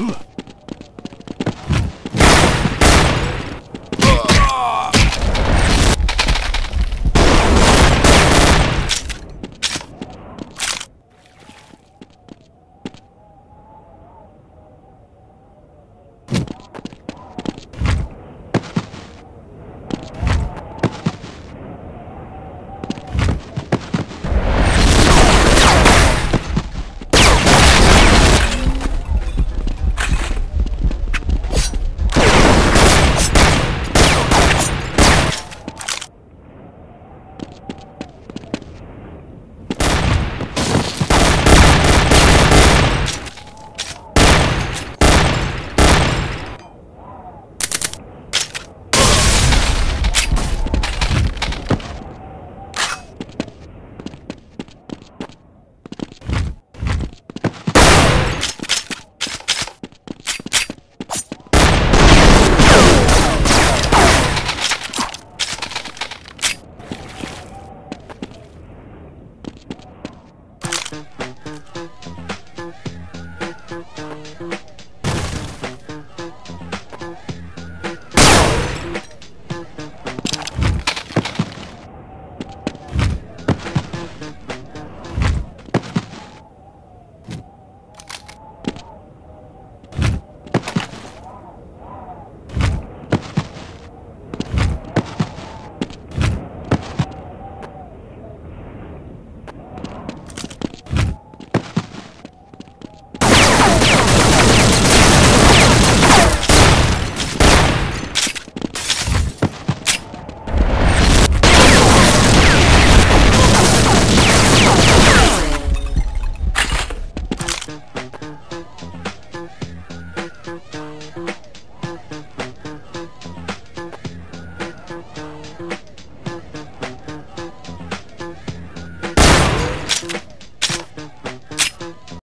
Ugh.